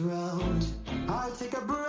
round, I take a breath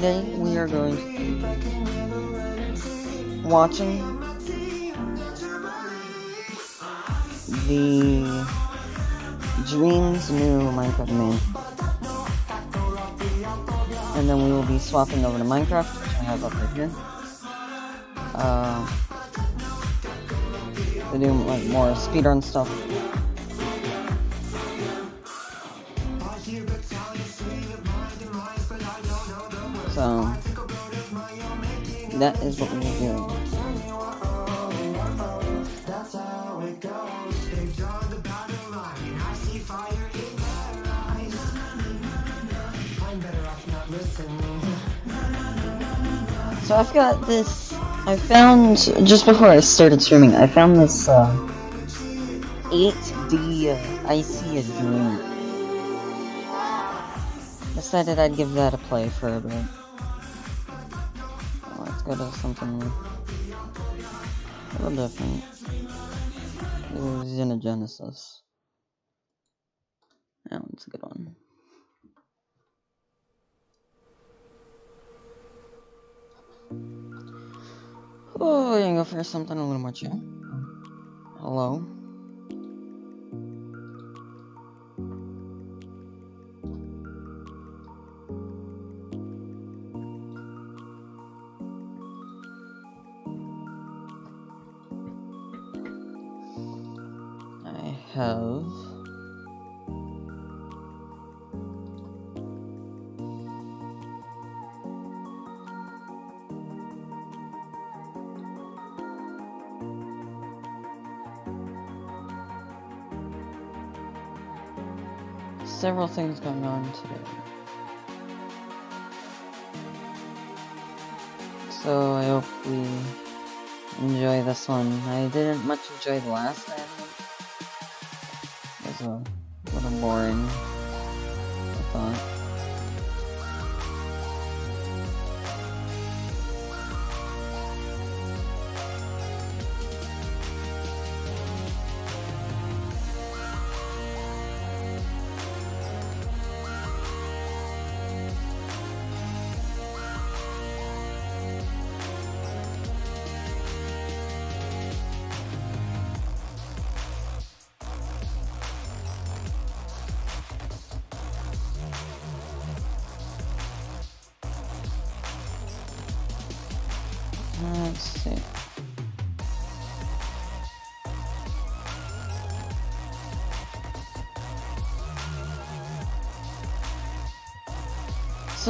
today we are going to be watching the Dreams new Minecraft main. And then we will be swapping over to Minecraft, which I have up right here. Uh, we do like more speedrun stuff. I'm better off not listening. So I've got this. I found just before I started streaming. I found this uh, 8D uh, I See a Dream. Decided I'd give that a play for a bit. Go to something a little different. Xenogenesis. That one's a good one. Oh, we're gonna go for something a little more chill. Hello. Several things going on today. So I hope we enjoy this one. I didn't much enjoy the last one. It was a little boring, I thought.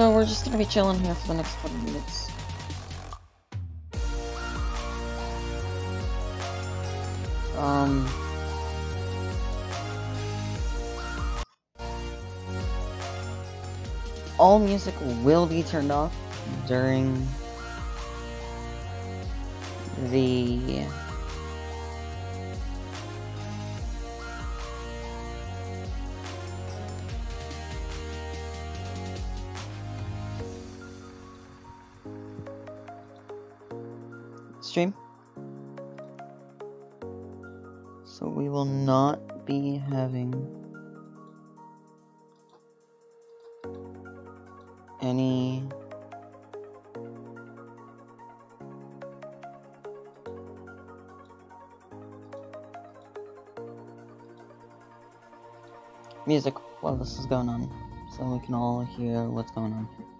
So we're just gonna be chilling here for the next couple minutes. Um. All music will be turned off during the we will not be having any music while this is going on so we can all hear what's going on.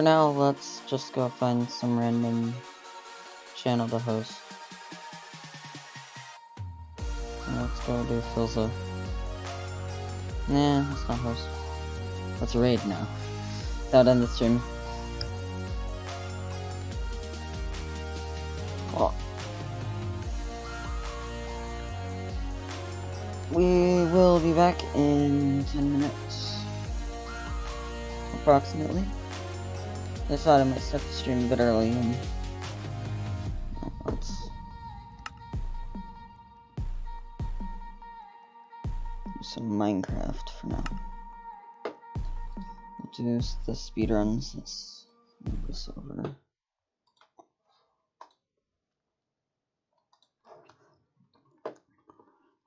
For now, let's just go find some random channel to host. Let's go do Filza. Nah, let's not host. Let's raid now. That'll end the stream. Oh. We will be back in 10 minutes. Approximately. I thought I might start the stream a bit early and let's do some Minecraft for now. Do the speedruns. Let's move this over.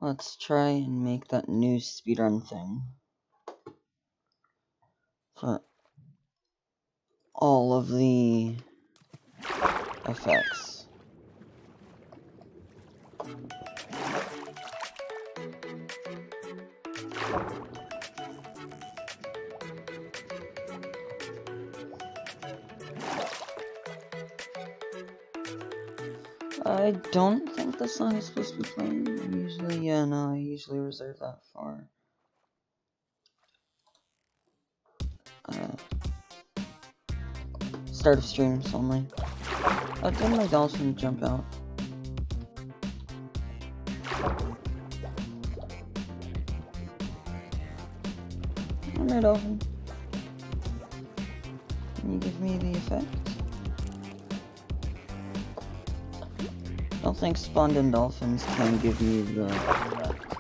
Let's try and make that new speedrun thing. For all of the effects. I don't think the song is supposed to be playing. Usually, yeah, no, I usually reserve that for. Start of streams only. Did my dolphin jump out? Alright, dolphin. Can you give me the effect? I don't think spawned in dolphins can give me the.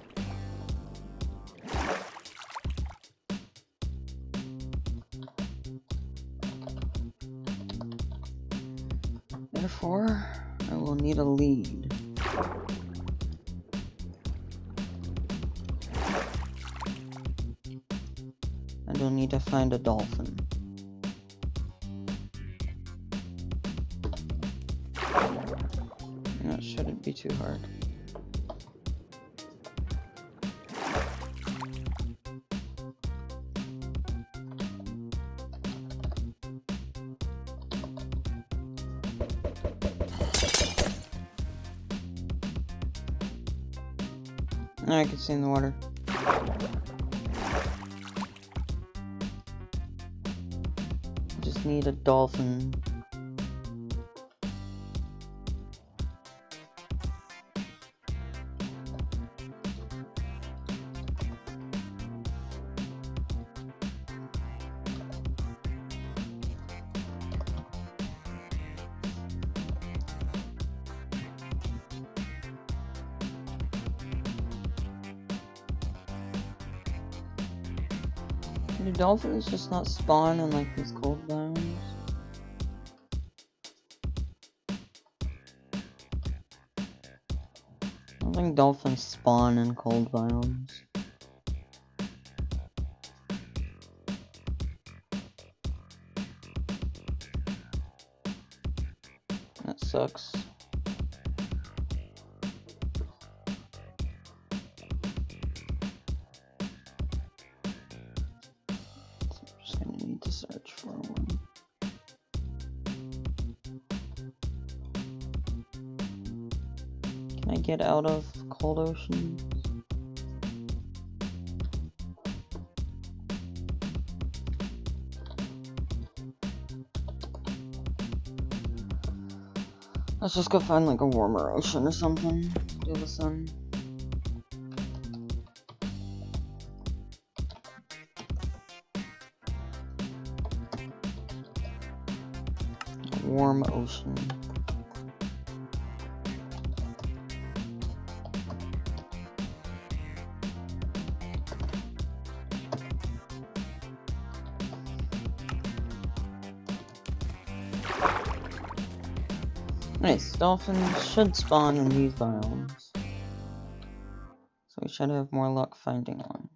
In the water. Just need a dolphin. Dolphins just not spawn in like these cold biomes? I don't think dolphins spawn in cold biomes. Let's just go find like a warmer ocean or something. Do the sun. warm ocean. Dolphins should spawn in these biomes. So we should have more luck finding one.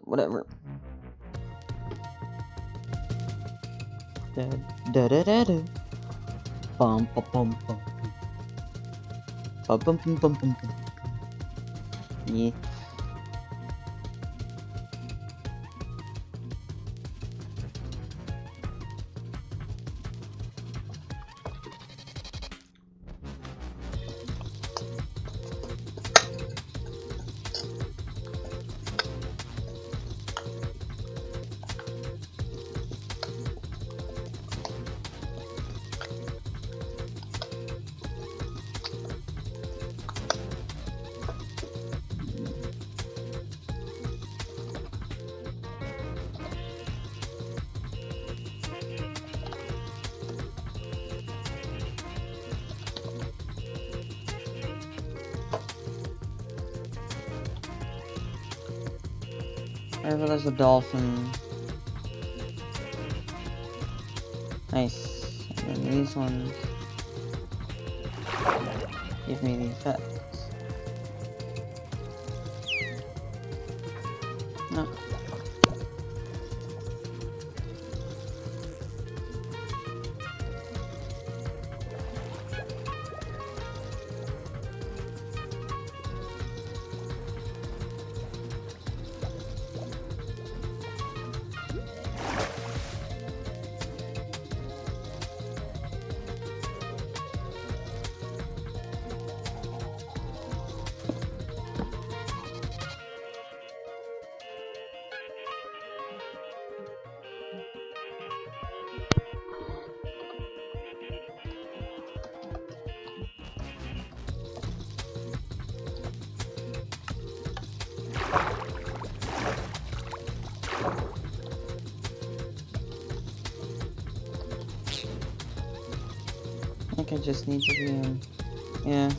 Whatever. Da da da da da. Bum bum bum bum. Bum bum bum bum bum. Yeah. Wherever just need to be in. Yeah.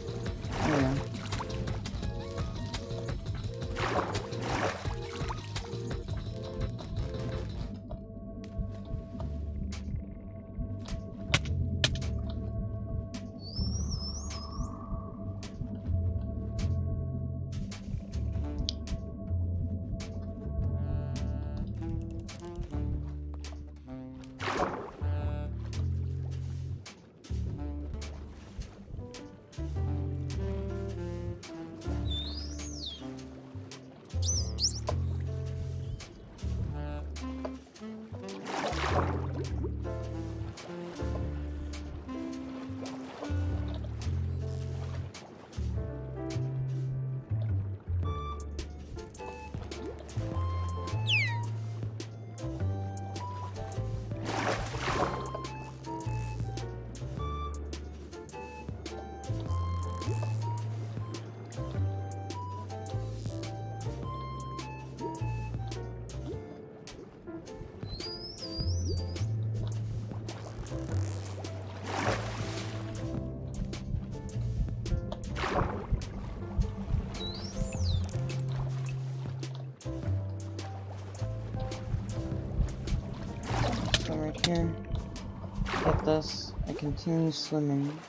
Continue swimming.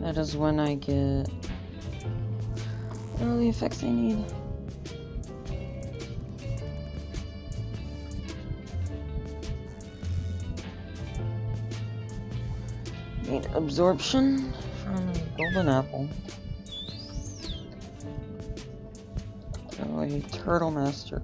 That is when I get all the effects I need. Absorption from golden apple. So a turtle master.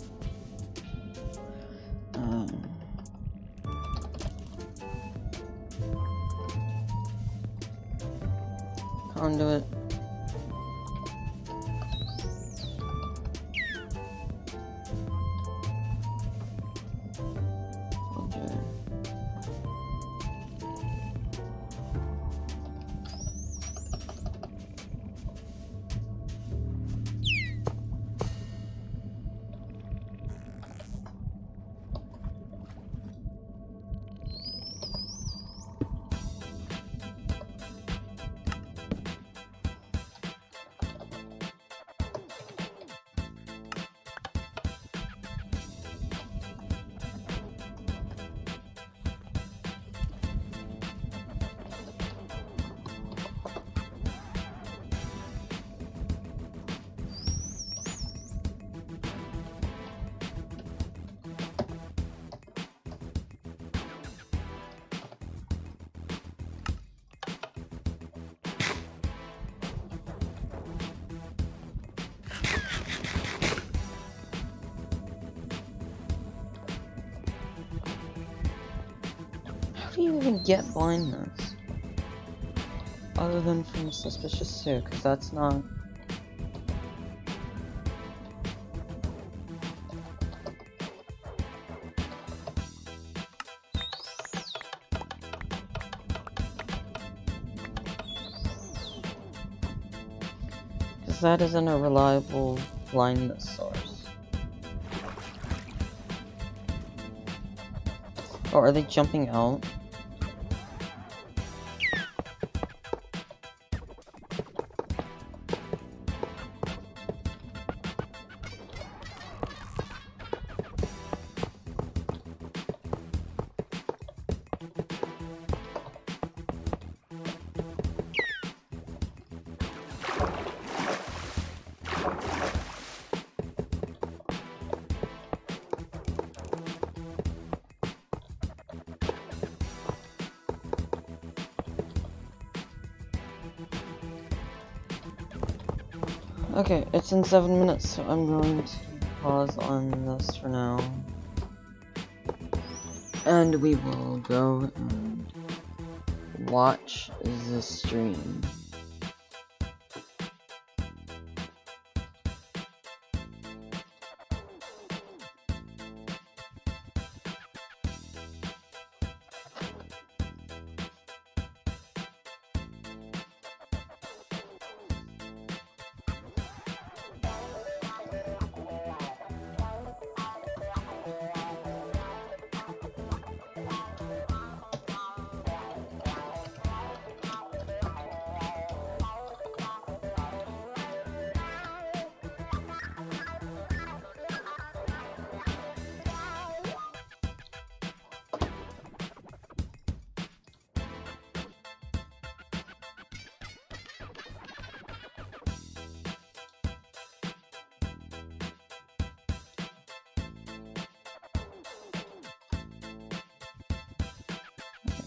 Even get blindness? Other than from suspicious stew, because that's not. Because that isn't a reliable blindness source. Oh, are they jumping out? In seven minutes, so I'm going to pause on this for now. And we will go and watch the stream.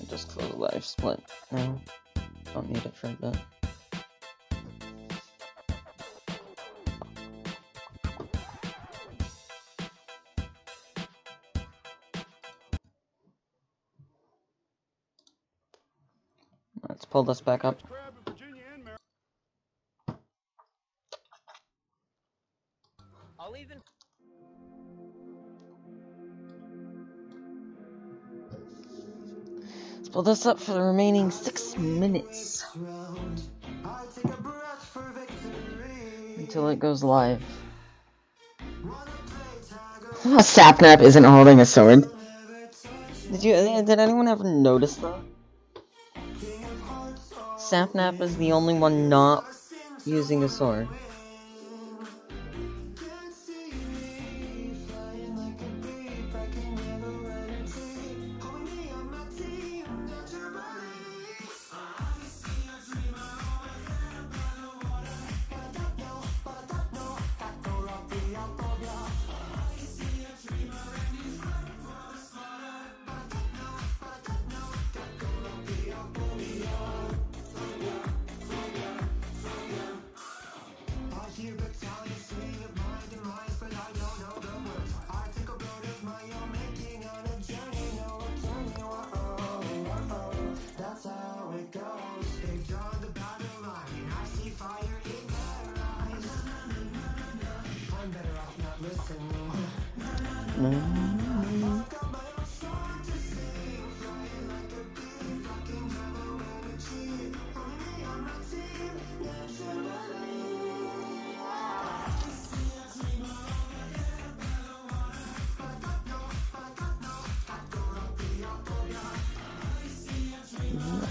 Just close the live split now. Don't need it for a bit. Let's pull this back up. Let's this up for the remaining six minutes round. I take a breath for victory. until it goes live. Wanna play tag or Sapnap isn't holding a sword. Did you? Uh, did anyone ever notice that? King of hearts or Sapnap is the only one not using a sword.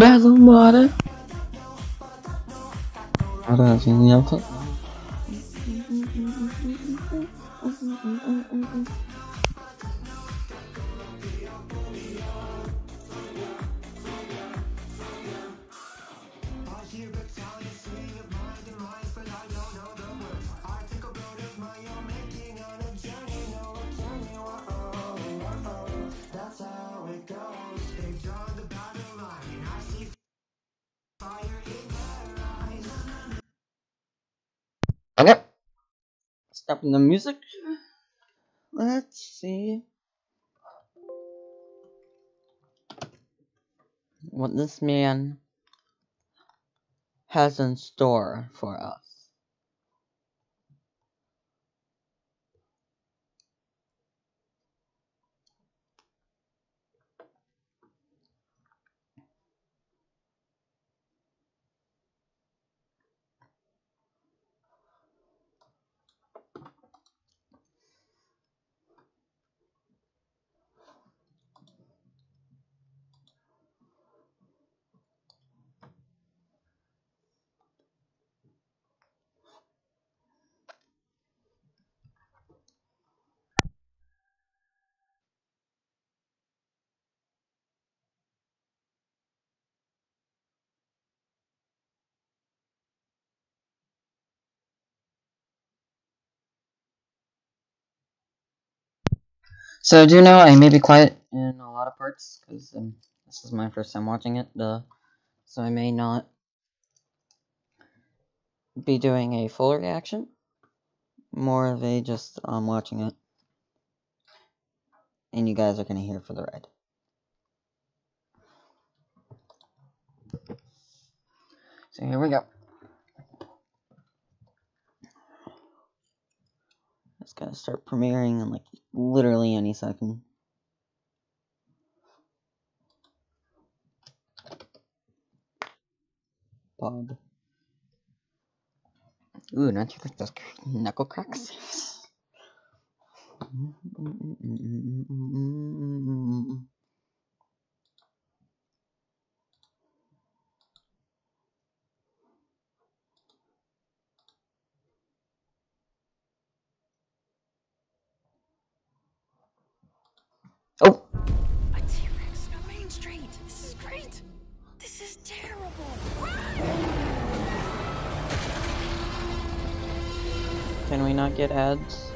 Damn battle water. Stopping the music. Let's see what this man has in store for us. So do know I may be quiet in a lot of parts because um, this is my first time watching it. Duh. So I may not be doing a full reaction. More of a just um watching it, and you guys are gonna hear for the ride. So here we go. It's gonna start premiering in like literally any second. Bob. Ooh, not you like those knuckle cracks? can we not get ads?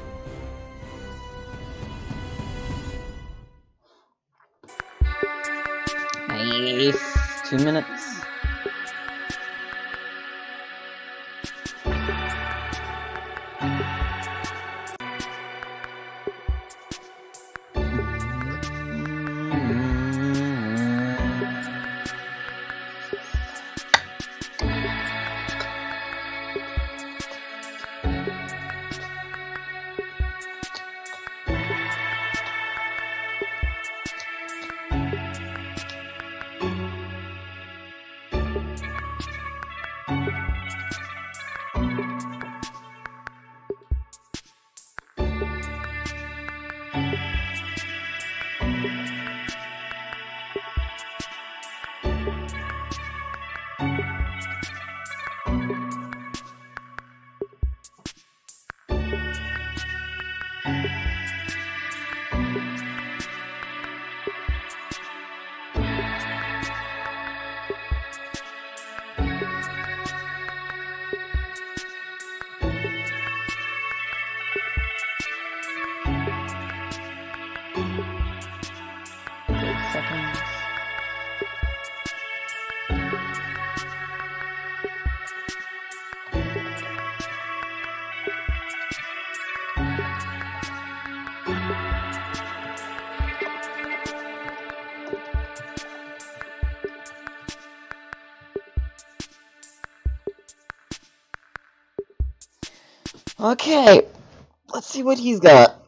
Nice. Two minutes. Okay, let's see what he's got.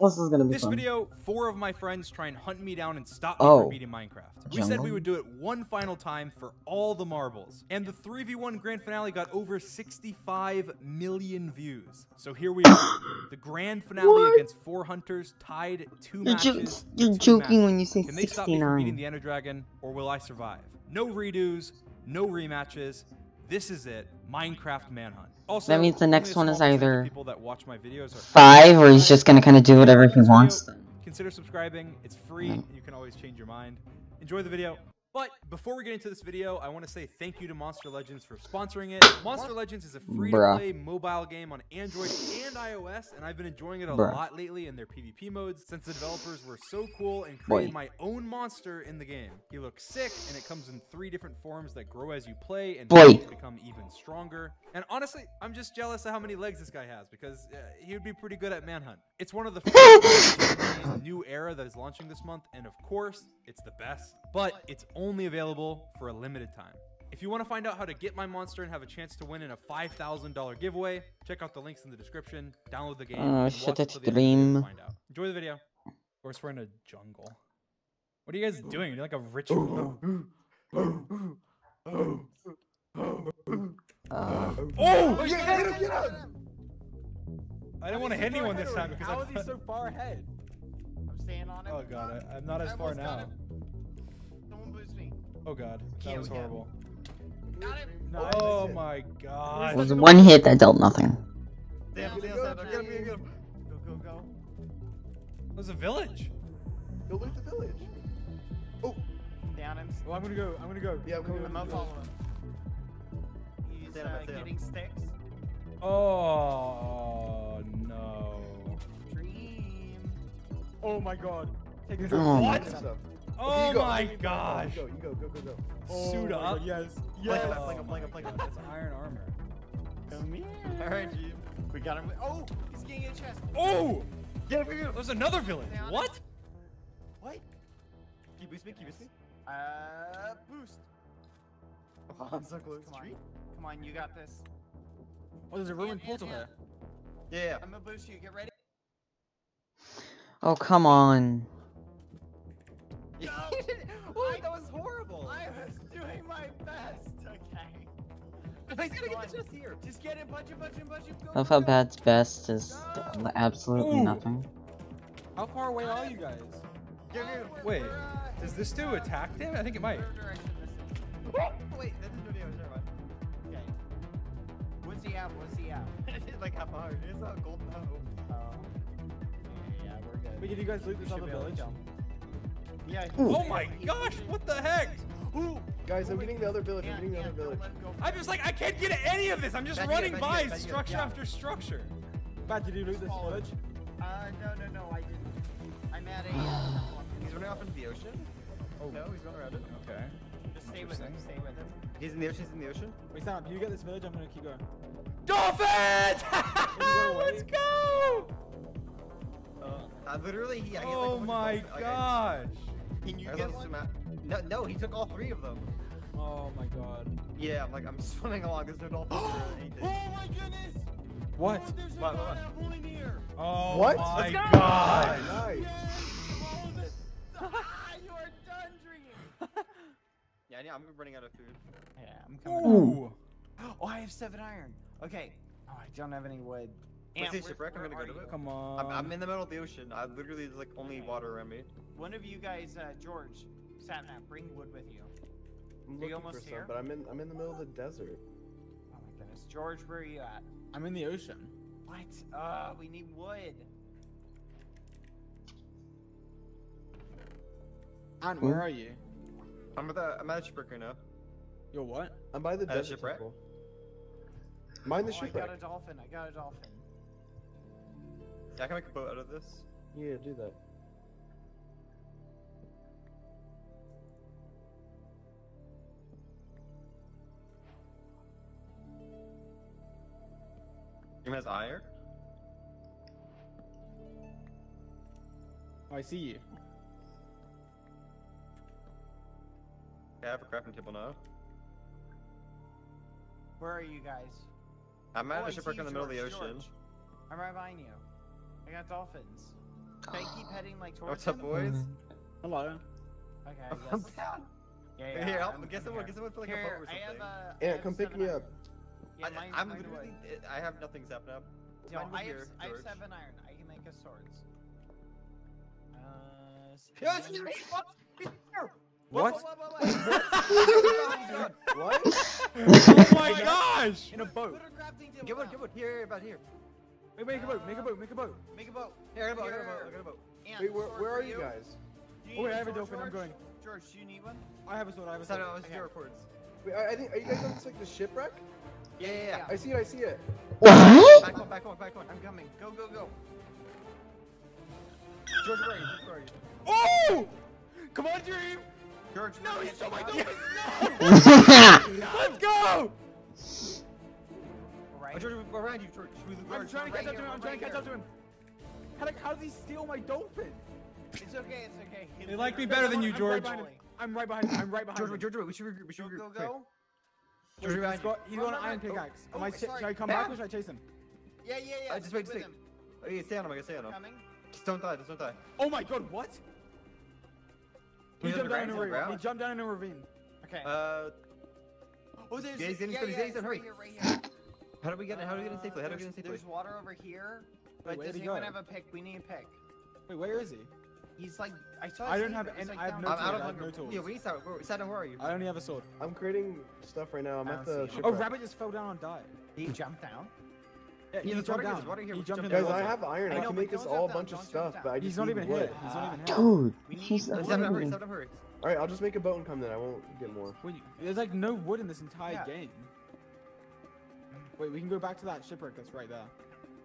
This is gonna be This fun. video, four of my friends try and hunt me down and stop me Oh. from beating Minecraft. We said we would do it one final time for all the marbles. And the 3v1 grand finale got over 65 million views. So here we are. the grand finale What? against four hunters tied two You're, matches. you're two joking matches. when you say Can they stop me from beating the Ender Dragon, or will I survive? No redos, no rematches. This is it. Minecraft Manhunt. Also, That means the next one is either people that watch my videos are Five, or he's just gonna kind of do whatever he wants. Then. Consider subscribing. It's free. Mm. You can always change your mind. Enjoy the video. But before we get into this video, I want to say thank you to Monster Legends for sponsoring it. Monster Legends is a free-to-play mobile game on Android and iOS, and I've been enjoying it a Bruh. lot lately in their PvP modes since the developers were so cool and created Boy. my own monster in the game. He looks sick, and it comes in three different forms that grow as you play and become even stronger. And honestly, I'm just jealous of how many legs this guy has because uh, he would be pretty good at Manhunt. It's one of the first the new era that is launching this month, and of course, it's the best. But it's only available for a limited time. If you want to find out how to get my monster and have a chance to win in a $5,000 giveaway, check out the links in the description. Download the game. Oh, and shit, watch the end video to dream. Find out. Enjoy the video. Of course, we're in a jungle. What are you guys doing? You're like a ritual. Uh, Oh! Get him, get him! I didn't want to hit anyone this time because How I is he so far ahead? I'm on him. Oh god, I, I'm not as I far now. Someone boost me. Oh god, that was horrible. Got him. No, Oh my god. it was one hit that dealt nothing. Damn, Get him, damn, get him, damn, get him. Go, go, go. It was a village. Go loot the village. Oh, Down him. well, I'm gonna go. I'm gonna go. Yeah, I'm gonna I'm go. gonna follow him. He's uh, getting sticks. Oh no. Dream. Oh my god. Take this. Oh What? Oh you go, my go, gosh. You go, you go, go, go, go. Suit my up. God, Yes. Flank Yes. him, flank him, flank him, flank him. That's iron armor. Come here. Alright, Dream. We got him. Oh, he's getting a chest. Oh! Get him, get him. There's another village. Down. What? What? Can you boost me? Can you boost me? Uh, boost. Oh, I'm so close. Come on. Come on, you got this. Oh, there's a ruined Yeah, yeah, portal yeah. here. Yeah. I'm gonna boost you. Get ready. Oh, come on. No! What? That was horrible. I was doing my best. Okay. He's gonna get the on. chest here. Just get him, punch him, punch him, punch him. Go, Love how go. bad's best is absolutely Ooh. nothing. How far away are you guys? Get him. Wait, uh, Does this do attack damage? I think it might. whatever this is. Wait, that didn't do damage. Never mind. Okay. What's he at? What's he at? It's like half a heart. It's not golden hoe. Oh. Wait, did you guys loot this Should other be able to village? jump. Yeah. Ooh. Oh my gosh, what the heck? Ooh. Guys, I'm getting the other village. I'm getting the other village. let him go I'm just like, I can't get any of this. I'm just Back running here, by here, structure yeah. after structure. Bad, did you loot this village? Uh, no, no, no, I didn't. I'm at a. Uh, He's running off into the ocean? Oh. No, he's running around it. Okay. just stay with him. Stay with him. He's in the ocean, he's in the ocean. Wait, Sam, can you get this village? I'm gonna keep going. Dolphins! go Let's go! Uh, uh literally, he, yeah, he has, like, a Oh bunch my dolphins. Okay. gosh. Can you get one? No, no, he took all three of them. Oh my god. Yeah, I'm like, I'm swimming along, there's no dolphins or anything. Oh my goodness! What? Oh, there's What, a what, lot of near. Oh What? my Let's go! god. Nice. All of. Ah, you are done dreaming. Yeah, yeah, I'm running out of food. Yeah, I'm coming. Ooh. Oh, I have seven iron. Okay. Oh, I don't have any wood. What's Ant, where- shipwreck? I'm where gonna go are to you? it. Come on. I'm, I'm in the middle of the ocean. I literally, there's like only water around me. One of you guys, uh, George, Sapnap, bring wood with you. I'm Are you looking almost for some, here? but I'm in I'm in the middle of the desert. Oh my goodness, George, where are you at? I'm in the ocean. What? Uh, we need wood. Ant, Cool. where are you? I'm at the, I'm at a shipwreck right now. You're what? I'm by the At desert shipwreck? temple. Mind the oh, I got a dolphin. I got a dolphin. Yeah, I can make a boat out of this. Yeah, do that. Him has iron. Oh, I see you. Yeah, I have a crafting table now. Where are you guys? I'm Oh, at I a shipwreck in the middle of the ocean. George. I'm right behind you. I got dolphins. Can I keep heading like towards What's up, them? boys? Hello. Okay, I I'm guess. down. Yeah, yeah. Here, help I'm- get I'm someone, here. get someone for like a boat Here, or I have, something. uh, I Yeah, have come pick me iron. up. Yeah, I, mine, I'm mine literally. I have nothing zapped up. No, Mine was I have, here, I have seven iron. I can make us swords. Uh, Yes, and then- what? What? Whoa, whoa. What? oh my gosh! In a boat. Put a crafting table Give it, give it. Here, about here. Wait, make a boat. Make a boat. Make a boat. Make a boat. Here, I got a boat, I got a Here. boat, I got a boat. And Wait, where, where are you guys? Do you Oh, wait, need I a have a sword, dolphin, I'm going. George, do you need one? I have a sword. I have a sword. it, I was Okay. zero. Wait, I, I think are you guys on this like the shipwreck? Yeah, yeah, yeah. I see it. I see it. What? Back on, back on, back on. I'm coming. Go, go, go. George, where are you? George, where are you? Oh! Come on, Dream. George, No, we he can't stole my take No! Let's go! Right. Oh, George, we're around you, George. We, I'm trying to right catch up to him. I'm we're trying to catch up to him. How, how does he steal my dolphin? It's okay. It's okay. He They like me better than you, George. Right behind him. I'm right behind him. I'm right behind him. George, George, we should regroup. We should Go, regroup. go, go. George, He's behind you. got, he's got an iron pickaxe. Oh, Am I, oh, should I come back or should I chase him? Yeah, yeah, yeah. Uh, just wait, with stay. him. Yeah, stay on him. I gotta stay on him. Just don't die. Just don't die. Oh my god, what? He jumped down in a ground, he's on the ravine. He jumped down in a ravine. Okay. Uh, oh, there's. yeah, he's in, yeah, he's in, yeah, he's in, it's hurry. How do we get in? How do we get in safely? How do we get in there's- safely? There's water over here. But where'd does he anyone go? have a pick? We need a pick. Wait, where is he? He's like, I saw. I don't have but he's, any- like, I have down no I'm there. out tools, of I have no tools. Yeah, we need Sapnap. Where, Sapnap, where are you? I only have a sword. I'm creating stuff right now. I'm at the Oh, Oh, Rabbit just fell down and died. He jumped down. Yeah, Yeah, he jumped down. there's water here, He jumped in jumped the the down. water. water. I have iron. I I know, can make don't this jump all a bunch of stuff, jump but I He's just not need even wood. here. He's not even here. Dude, We need he's wood. Uh, Seven, hurry, hurry. Alright, I'll just make a boat and come then. I won't get more. Wait, there's like no wood in this entire Yeah. game. Wait, we can go back to that shipwreck that's right there.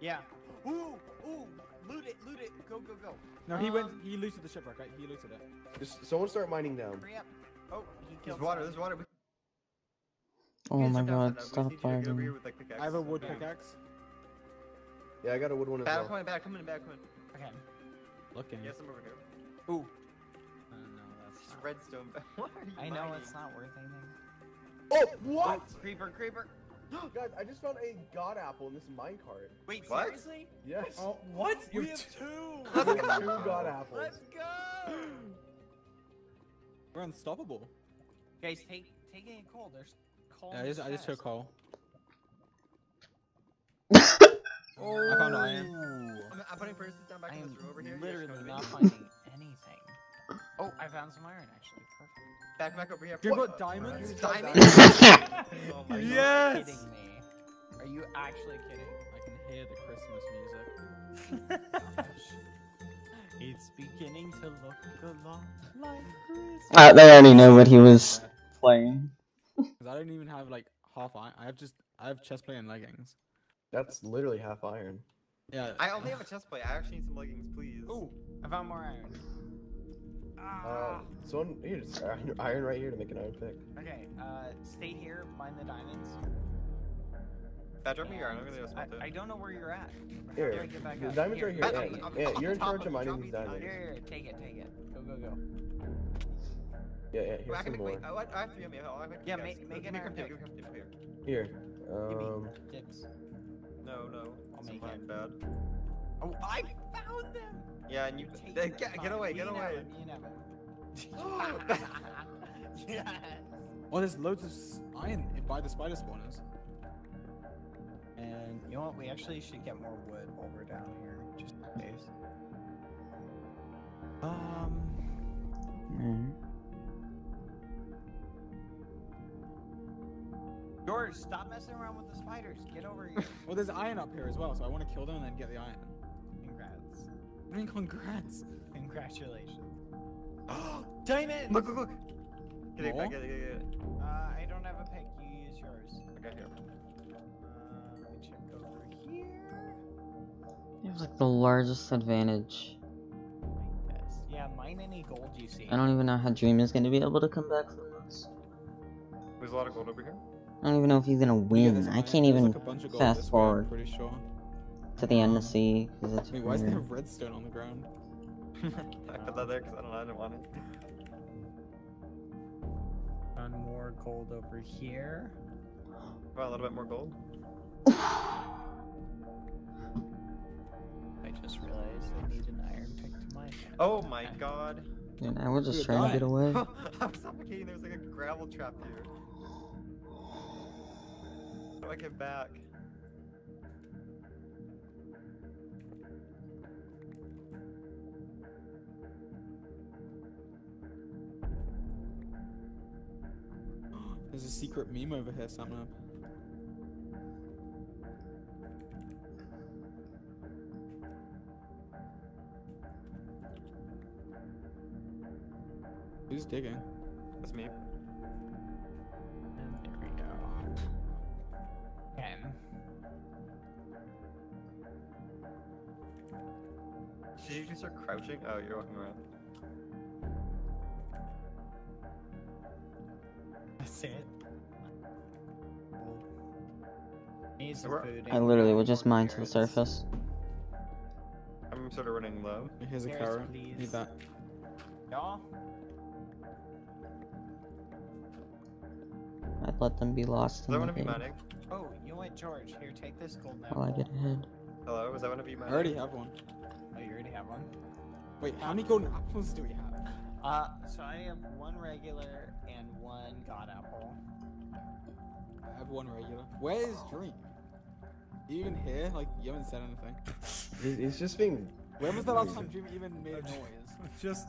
Yeah. Ooh, ooh, loot it, loot it. Go, go, go. No, he went. Um, He looted the shipwreck, right? He looted it. Just someone start mining down. Hurry up. Oh, he There's water, someone. there's water. We- Oh my god, Sapnap. We just stop need you to get over here fighting. with, like. I have a wood Yeah. pickaxe. Yeah, I got a wood one as Bad, well. come in, bad, come in, bad, come. Okay. Looking. Yes, I'm over here. Ooh. Uh, no, that's It's not. redstone. What are you I know mining? it's not worth anything. Oh, what? Oh, creeper, creeper. Guys, I just found a god apple in this minecart. Wait, What? seriously? Yes. Oh, what? We You have two. I have two god apples. Let's go. We're unstoppable. Guys, take take a coal. There's coal. Yeah, I just this I just took chest. coal. Oh, I found iron. Oh. I'm, I'm putting furnaces down back I in am this room over here. Literally come with me. not finding anything. Oh, I found some iron actually. Perfect. Back, back over here. Do you What? got diamonds? Diamonds? Oh my Yes! God, kidding me? Are you actually kidding? I can hear the Christmas music. It's beginning to look a lot like Christmas. Uh, they already know what he was playing. Because I don't even have like half iron. I have just I have chest plate and leggings. That's literally half iron. Yeah. I only have a chest plate. I actually need some leggings, please. Ooh, I found more iron. Uh, Ah. someone here, iron, iron right here to make an iron pick. Okay, uh, stay here, mine the diamonds. Bad, drop me your iron. I'm gonna go smelt I, I don't know where you're at. How Here, do I get back the up? diamonds right here. Back- Yeah, I'm- I'm- yeah, you're in charge of of mining these diamonds. Here, here, take it, take it. Go, go, go. Yeah, yeah. Here's I some make, more. wait, I, I have three of me. I'll make Yeah, you guys. make- make Give an iron pick. give me craft table here. Here. Give me Um. Dibs. No, no. I'll make it. bad. Oh, I found them! Yeah, and you Take get, get, fine. get away, Me get and away. Evan, me and Evan. yes! Oh, there's loads of iron by the spider spawners. And you know what? We actually should get more wood while we're down here, just in case. Um. Mm. George, stop messing around with the spiders. Get over here. Well, there's iron up here as well, so I want to kill them and then get the iron. Congrats. I mean, congrats. Congratulations. Diamond! Look, look, look. Get it, get it, get it, get it. Uh, I don't have a pick. You use yours. Okay, here. Uh, let me check over here. You have like the largest advantage. Yeah, mine any gold you see. I don't even know how Dream is gonna be able to come back from this. There's a lot of gold over here. I don't even know if he's gonna win. there's I can't even like, a bunch of gold fast this way, forward I'm pretty sure. To the end to see because it's Wait, why is there weird. redstone on the ground? I put that there because I don't know, I didn't want it. Found more gold over here. Well, a little bit more gold. I just realized I need an iron pick to mine. Oh my god. And I was just You're trying to get away. I was suffocating. There's like a gravel trap here. How do I get back? There's a secret meme over here somewhere. Who's digging? That's me. There we go. Ten. Did you just start crouching? Oh, you're walking around. That's it. Need some food. I literally grab would just mine to the surface. I'm sort of running low. Here's a Carrots, carrot. please. Need that. Y'all? I'd let them be lost Is in that the one of you game mining? Oh, you know what, George? Here, take this golden apple. while I get ahead. Hello, is that one of you I already have one. Oh, you already have one? Wait, how many golden apples do we have? Uh, so I have one regular and one god apple. I have one regular. Where is Dream? You even here? Like, you haven't said anything. He's, he's just being. When was the last time Dream even made a noise? Just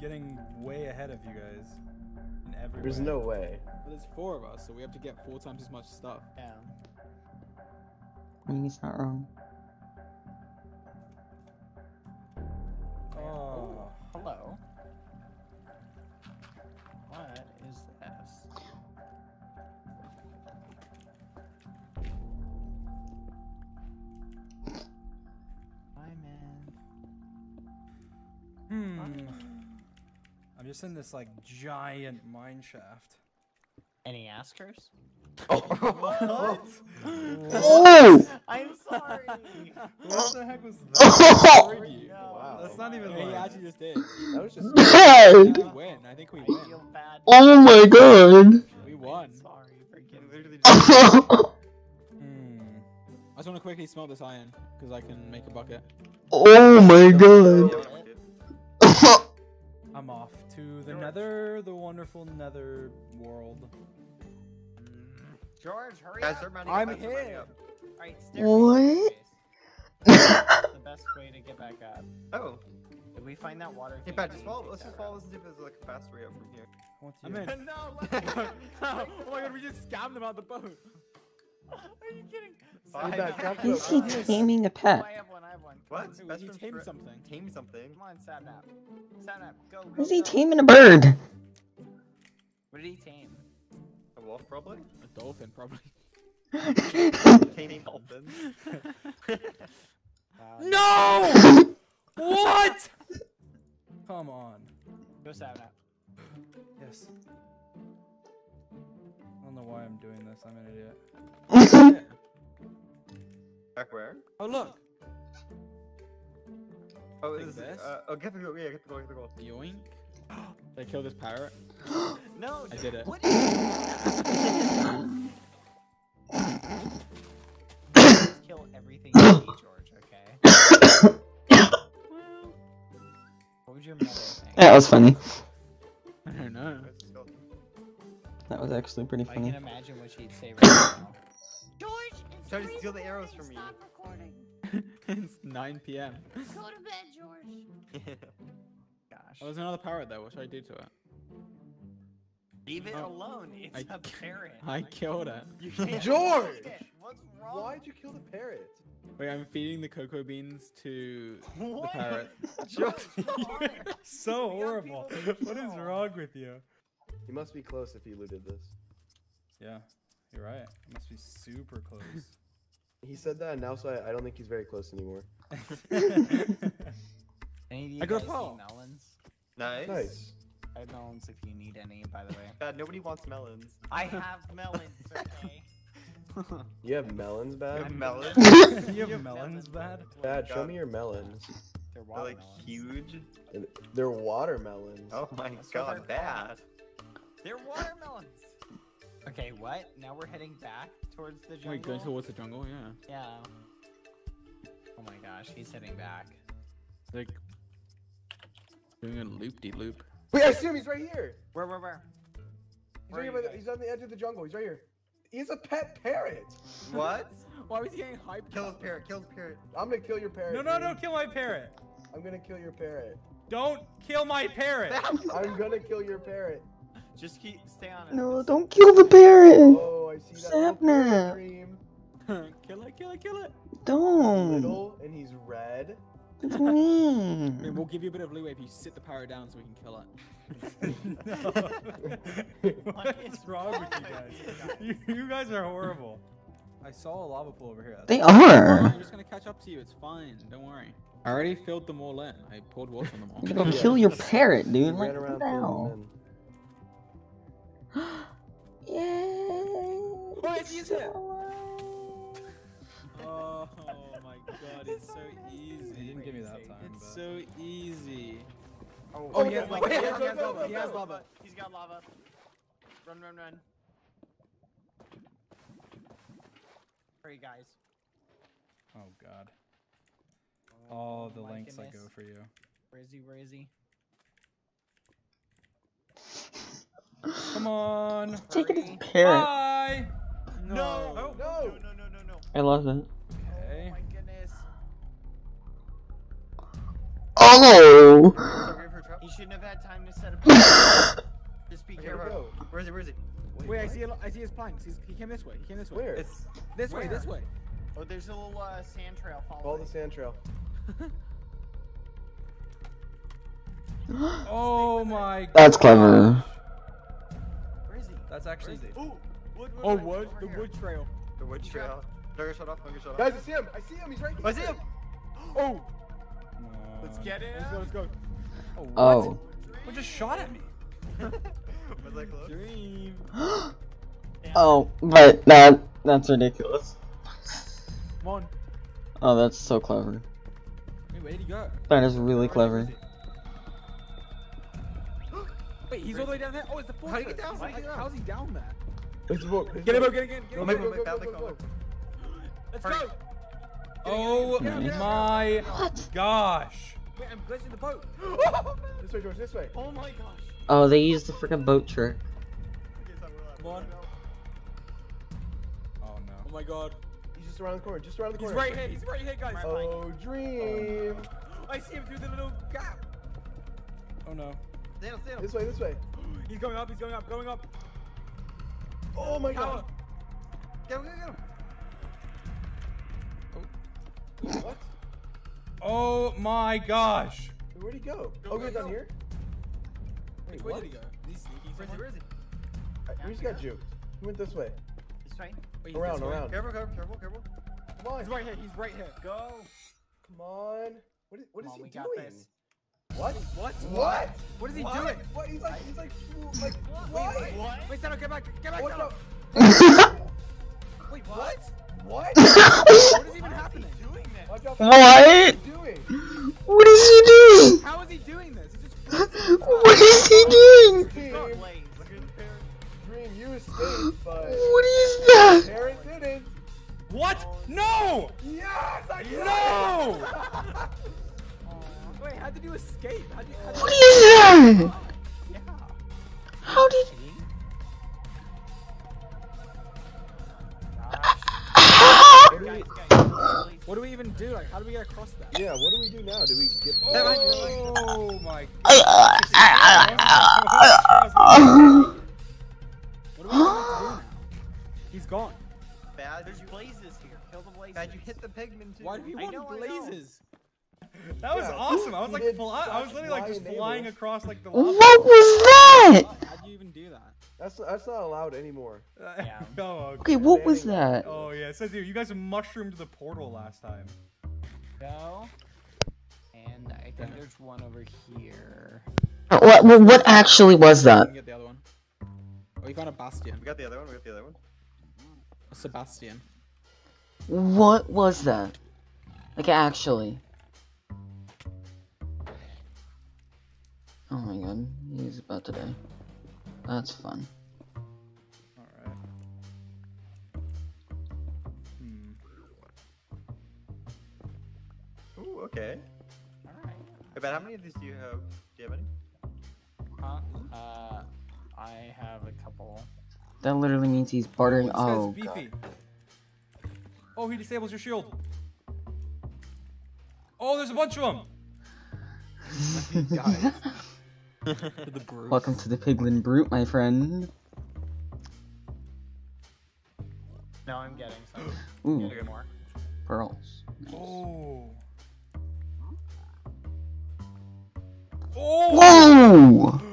getting way ahead of you guys. In every There's no way. But there's four of us, so we have to get four times as much stuff. Yeah. I mean, he's not wrong. Oh. Hello. Hmm. I'm just in this like giant mine shaft. Any askers? What? Oh! I'm sorry. what the heck was Oh! that? you. Wow. That's not even Yeah, he actually just did. That was just. I God! we win. I think we I feel bad. Oh my god! We won. Sorry for You giving literally just- oh Hmm. I just want to quickly smelt this iron because I can make a bucket. Oh my god! I'm off to the nether, the wonderful nether world. George, hurry Guys, up. start I'm up, start here. up. Alright. What? That's the best way to get back up. Oh, Did we find that water? hey, thing? Pat, just need follow. Let's just that follow route. this if there's like a fast way up from here. I'm in. no, let me oh my god, we just scammed them out the boat. Are you kidding? Bye. Hey, Pat, craft Is a- he uh, taming a Oh, pet? I have one. I have one. What? Come Best you friend's tamed something. Tame something. Come on, Sapnap. Sapnap, go, go. Is he go. taming a bird? What did he tame? A wolf, probably. A dolphin, probably. Taming dolphins. Wow. No! what? Come on. Go Sapnap. Yes. I don't know why I'm doing this. I'm an idiot. Back where? Oh look. Oh, Like this is, this? uh, oh, get the goal. Yeah, get the goal. Get the goal. Yoink. Did I kill this parrot? No, I did it. What is Kill everything you see, George, okay? What was your mother saying? That was funny. I don't know. Where's the skeleton? That was actually pretty funny. I can funny. imagine what she'd say right now. George, it's Try to steal the arrows from me. Recording. it's 9 p.m. Go to bed, George. Gosh. Oh, there's another parrot there. What should I do to it? Leave it Oh. alone. It's I a parrot. I killed it. George! it. What's wrong? Why'd you kill the parrot? Wait, I'm feeding the cocoa beans to the parrot. George. You're so horrible. What is wrong with you? He must be close if he looted this. Yeah, you're right. It must be super close. He said that, and now so I, I don't think he's very close anymore. Any of you I got guys need melons? nice. Nice. I have melons if you need any, by the way. Bad. Nobody wants melons. I have melons, okay? You have melons, You bad? have melons. you have melons, bad? Bad, show me your melons. They're They're like huge. And They're watermelons. Oh my That's god, they're bad. Called. They're watermelons. Okay, what? Now we're heading back towards the jungle. Wait, going towards the jungle, yeah. Yeah. Oh my gosh, he's heading back. Like doing a loop de loop. Wait, I see him. He's right here. Where, where, where? He's Where right here. By the, he's on the edge of the jungle. He's right here. He's a pet parrot. What? Why was he getting hyped? Kill his parrot. Kill his parrot. I'm gonna kill your parrot. No, no, don't Kill my parrot! I'm gonna kill your parrot. Don't kill my parrot! I'm gonna kill your parrot. Just keep, stay on it. No, don't kill the parrot. Oh, I see that little parrot Sapnap. dream. kill it, kill it, kill it. Don't. Little, and he's red. It's I mean, mean. we'll give you a bit of leeway if you sit the parrot down so we can kill it. what is wrong with you guys? You, you guys are horrible. I saw a lava pool over here. They are. I'm just gonna catch up to you. It's fine. Don't worry. I already filled them all in. I poured water on them all. I'm gonna go kill your parrot, dude. ran Like, Yay! Oh, it's easy. Oh my god, it's so easy. You didn't give me that time. It's but- so easy. Oh, Oh, he he has has lava. lava, He he has has lava. lava, He he has has lava. lava. He's got lava. Run, run, run. Hurry, guys. Oh god. All the oh my lengths I go for you. Where is he? Where is he? Come on. Take it as Hurry. parrot. Bye. No! No. No, no, no, no, no. I love it. Oh my goodness. Oh! Sorry for a trap. He shouldn't have had time to set up. Just be careful. Where is he? Where is he? Wait, I see. A, I see his planks. He's, he came this way. He came this way. Where? It's This way. This way. Oh, there's a little uh, sand trail Follow following. the sand trail. Oh my. That's gosh. clever. Where is he? That's actually. is? Ooh! Wood, wood, Oh, wood, wood. The here. wood trail. the wood He's trail. Don't shut off. Don't shut off. Guys, I see him. I see him. He's right here. I see him. Oh. Let's get it. Let's go. Let's go. Oh. oh. What? Oh. What just shot at me? Was that close? Dream. Oh, but that that's ridiculous. Come on. Oh, that's so clever. Wait, where did he go? That is really clever. Wait, he's all the way down there. Oh, it's the fortress. How do you get down? Like, How do you get down? how's he down there? Let's vote. Get him vote. up. Get him. Get him. Get him. go, Wait, go, go, go, go. Let's go. Oh Nice. my gosh. Wait, I'm glitching the boat. Oh, this way, George. This way. Oh my gosh. Oh, they used the freaking boat trick. Come on. Oh no. Oh my god. He's just around the corner. Just around the corner. He's right here. He's right here, guys. Oh, dream. Oh, I see him through the little gap. Oh no. Stand up, stand up. This way. This way. He's going up. He's going up. Going up. Oh my Power. god. Get him, get him, get him. Oh. What? Oh my gosh. Where'd he go? Go, oh, go, he's down here. Wait, Wait, where what? did he go? Is he sneaky? Where is he? Where is he? I- We just got juked. He went this way. This way. Wait, he's Around, this way. around. Careful, careful, careful, careful. Come on. He's right here. He's right here. Go. Come on. What is, what is Come on, he we got doing? this. What? What? What? What is he What? doing? What? He's like, he's like, like, Wait, what? wait, what? Wait, Sano, get back. Get back, What Sano. Wait, what? What? What is even happening? Doing this. Watch. What? What are doing? What is he doing? How is he doing this? He just floats in the What sky. is he doing? Dream, Blaze. Look at his parrot. Dream, you escaped, but What is that? Parrot didn't. What? No! Yes, I No! Wait, how did you escape? How did how did What is that? Yeah. How did? What do we, Guys, guys, please. What do we even do? Like, how do we get across that? yeah, what do we do now? Do we get? Oh my Uh, What do we do now? He's gone. Bad. There's blazes here. Kill the blazes. Bad, you hit the pigman too. Why do we I want know, I know. blazes? That was Yeah, awesome. I was like, did fly- I was literally like just flying flying across like the lava. What was that? How do you even do that? That's that's not allowed anymore. Oh, yeah. oh, okay. Okay, what was that? Oh yeah, it says here you guys mushroomed the portal last time. Go. And I think there's one over here. Uh, what? What, what actually was that? can get the other one. Oh, you found a bastion. We got the other one. We got the other one. Sebastian. What was that? Like actually. Oh my god, he's about to die. That's fun. Alright. Hmm. Ooh, okay. Alright. But how many of these do you have? Do you have any? Huh? Uh, I have a couple. That literally means he's bartering. Oh, beefy. God. Oh, he disables your shield. Oh, there's a bunch of them. Guys. The brutes. Welcome to the Piglin Brute, my friend. No, I'm getting some. Ooh, Get more. pearls. Nice. Oh. Oh! Whoa!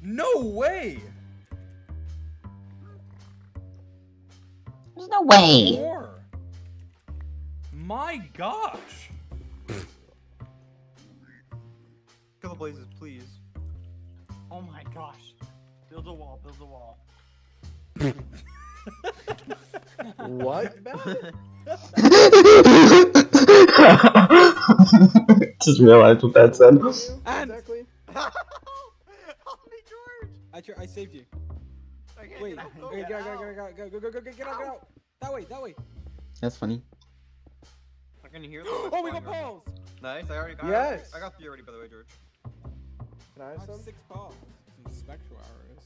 No way! There's no way. More. My gosh. Kill the blazes, please. Oh my gosh. Build a wall, build a wall. What? Just realized what that said. And- exactly. Help me, George! I, tr- I saved you. I can't Wait, get out. okay, get out, get out, get out, go, go, go, go, go, get out, get out. That way, that way. That's funny. I can hear the Oh, we got pearls. Nice, I already got Yes. I got three already, by the way, George. Can I I have have some? six pearls. Some spectral arrows.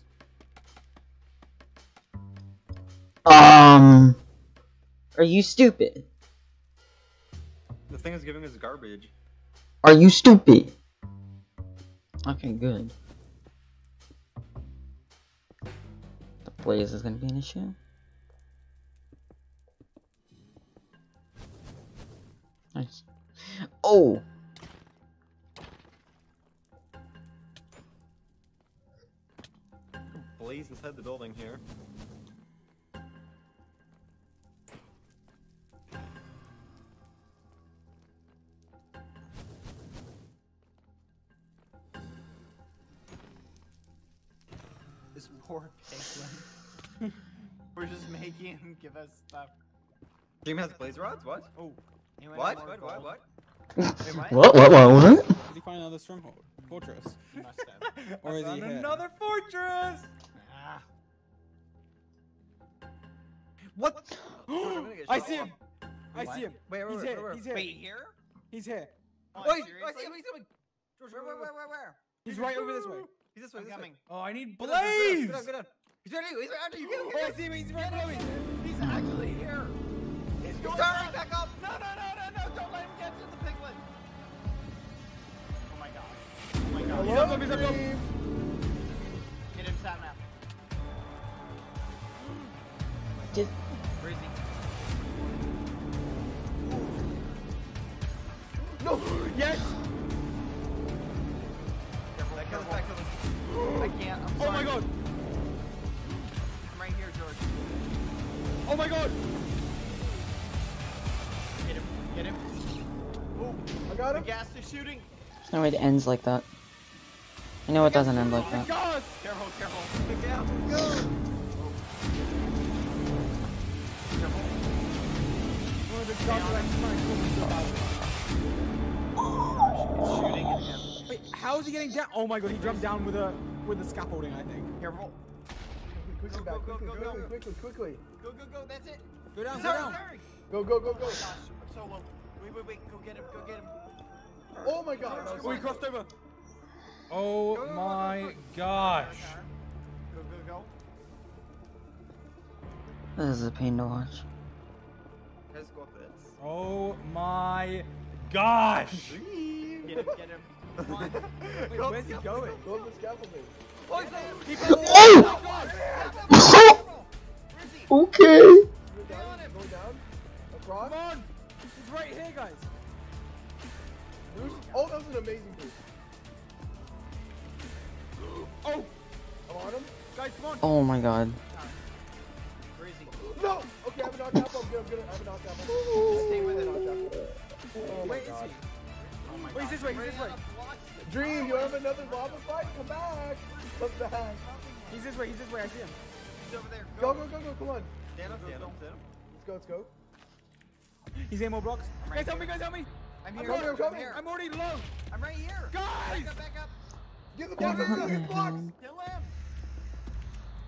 Um, are you stupid? The thing is giving us garbage. Are you stupid? Okay, good. The blaze is gonna be an issue. Nice. Oh! Blaze inside the building here. This poor piglin. We're just making him give us stuff. Game has blaze rods? What? Oh. anyone What? What? What? What? Wait, what? What, what, what, what? Did he find another stronghold? Fortress? He must have. Or is he found another fortress. What? George, I'm gonna get I shot. see him. I see him. Wait, wait, He's wait, here. wait, wait. He's here. Wait, here? He's here. Oh, Wait, I seriously? see him, he's coming! George, Where, where, where, where, where? He's right over this way. He's this way, I'm this coming. way. Oh, I need Go down, blaze. Go down, go down. He's right here, he's right under you, get him, Oh, I see him. He's right below me. He's actually here. He's He's going starting up. back up! No, no, no, no, no! Don't let him get to the piglin. Oh my god. Oh my god. He's up, he's up, he's up. No! Yes. Careful, Back, careful. back, back. I can't. I'm Oh my god. I'm right here, George. Oh my god. Get him. Get him. Oh, I got him. the gas is shooting. there's no way it ends like that. I know it doesn't end like oh that. Gas. Careful, careful. Get out, let's go! One of the guns that actually trying to shooting at him. Wait, how is he getting down? Oh my god, he jumped down with a with the scaffolding, I think. Careful. Quickly Go, back, go, quickly, go, go, quickly, go. quickly, quickly. Go, go, go. That's it. Go down, go Sorry, down. sorry. Go, go, go, Oh go. my gosh, I'm so low. Wait, wait, wait. Go get him. Go get him. Oh my god. that Oh, he crossed over. Oh Go, go, go, go, my go. gosh. Go, go, go. This is a pain to watch. Let's go. Oh my gosh. Get him, get him. Come on. Wait, where's he going? Go up the scaffolding. Oh! okay. Go down, go down. Across. Come on. He's right here, guys. Boost. Oh, that was an amazing boost. Oh, I'm on him. guys, come on. Oh my god. Where is he? No! Okay, I have a knockdown. I'm good, I'm good. I have a knockdown. Just stay with it. Knockdown. Oh Wait, is he? Oh my Wait, he's this way, he's this way. out of blocks. Dream, you have another lava fight? Come back. Come back. He's this way, he's this way, I see him. He's over there. Go, go, go, go. Come on. Stand up, stand up, stand up. Let's go, let's go. He's in more blocks. right Guys, help me, guys, help me. I'm I'm here. coming, I'm coming. here. I'm already low. I'm right here. Guys! Back up, back up. Get the blocks. Get the blocks. Kill him.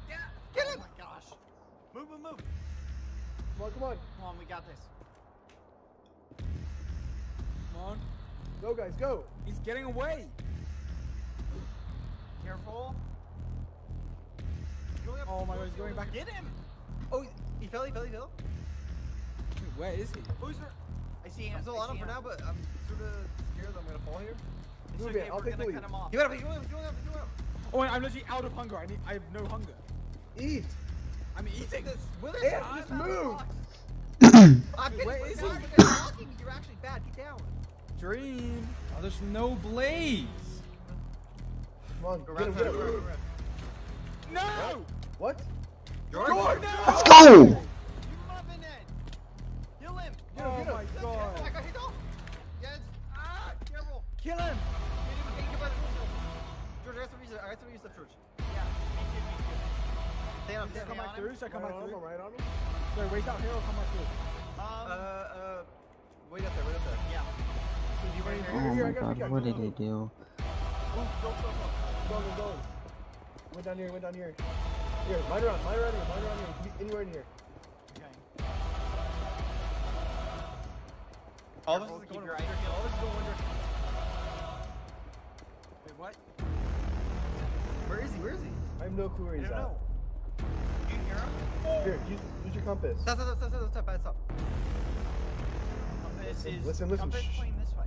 Yeah. Get him. Oh my gosh. Move, move, move. Come on, come on. Come on, we got this. Come on. Go, guys, go. He's getting away. Careful. Oh my god, he's going back. Get him! Oh, he- he fell, he fell, he fell. Where is he? Who's for? I see him. I'm still I on him for now, but I'm sort of scared that I'm gonna fall here. It's Move okay, it, I'll we're take the gonna lead. cut him off. He went up, he went up, he went up, he went up. Oh, wait, I'm literally out of hunger. I need. I have no hunger. Eat. I'm eating. This, Willis, Yeah, just move. I'm getting Where where is is he? You're actually bad. Get down. Dream. Oh, there's no blaze. Come on, Go around, get go him. around, go around. No! What? George, George, no! Let's go! You muffin head! Kill him! Get him, Oh get him. my god. I got hit off. Yes. Ah, careful. Kill him! Get him, get him by the whistle. George, I got some reason. I got some reason stuff, George. Yeah, me too, me too. Stay on him, Should I come back through? Should I come back through? right on him. Sorry, wait out here or come back through? Uh, Um, uh, wait up there, wait up there. yeah. So you right Oh my god, what did he do? Go, go, go, go. Go, go, go. Went down here, went down here. Here, mine around, mine around here, mine around here. Can anywhere in here. Okay. All of us Careful, is going your one eye direction. peeled. All of us is going one direction. Wait, what? Where is he? Where is he? I have no clue where I he's don't at. know. You hear him? Here, use, use your compass. Stop, stop, stop, stop, stop, stop, stop. Compass Listen, is. listen, listen, Compass shh. pointing this way.